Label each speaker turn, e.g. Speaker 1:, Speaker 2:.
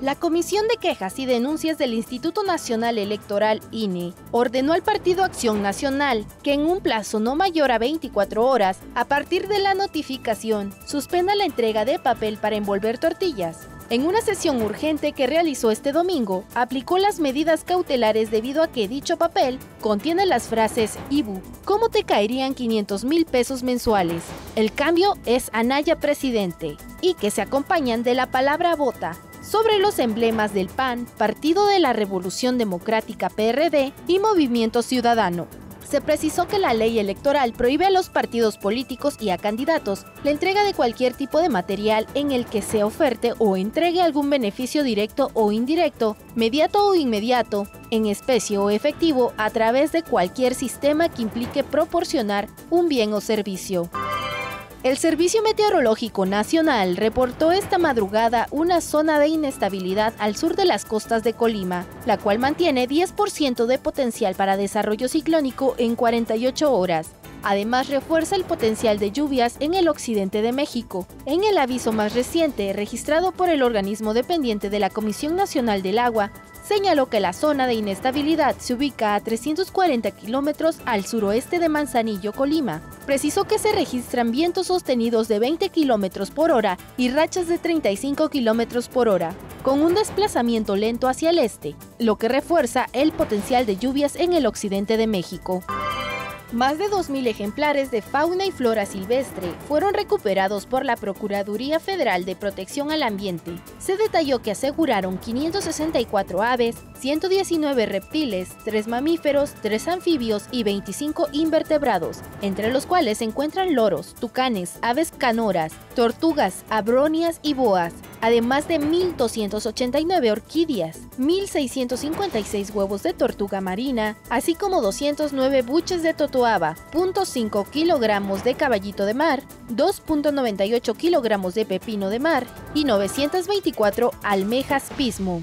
Speaker 1: La Comisión de Quejas y Denuncias del Instituto Nacional Electoral, INE, ordenó al Partido Acción Nacional que en un plazo no mayor a 24 horas, a partir de la notificación, suspenda la entrega de papel para envolver tortillas. En una sesión urgente que realizó este domingo, aplicó las medidas cautelares debido a que dicho papel contiene las frases IBU, ¿cómo te caerían 500 mil pesos mensuales? El cambio es Anaya presidente y que se acompañan de la palabra vota, sobre los emblemas del PAN, Partido de la Revolución Democrática PRD y Movimiento Ciudadano. Se precisó que la ley electoral prohíbe a los partidos políticos y a candidatos la entrega de cualquier tipo de material en el que se oferte o entregue algún beneficio directo o indirecto, mediato o inmediato, en especie o efectivo a través de cualquier sistema que implique proporcionar un bien o servicio. El Servicio Meteorológico Nacional reportó esta madrugada una zona de inestabilidad al sur de las costas de Colima, la cual mantiene 10% de potencial para desarrollo ciclónico en 48 horas. Además, refuerza el potencial de lluvias en el occidente de México. En el aviso más reciente, registrado por el organismo dependiente de la Comisión Nacional del Agua, señaló que la zona de inestabilidad se ubica a 340 kilómetros al suroeste de Manzanillo, Colima. Precisó que se registran vientos sostenidos de 20 kilómetros por hora y rachas de 35 kilómetros por hora, con un desplazamiento lento hacia el este, lo que refuerza el potencial de lluvias en el occidente de México. Más de 2.000 ejemplares de fauna y flora silvestre fueron recuperados por la Procuraduría Federal de Protección al Ambiente. Se detalló que aseguraron 564 aves, 119 reptiles, 3 mamíferos, 3 anfibios y 25 invertebrados, entre los cuales se encuentran loros, tucanes, aves canoras, tortugas, abronias y boas, además de 1.289 orquídeas, 1.656 huevos de tortuga marina, así como 209 buches de totoaba, 0.5 kilogramos de caballito de mar, 2.98 kilogramos de pepino de mar y 924 almejas pismo.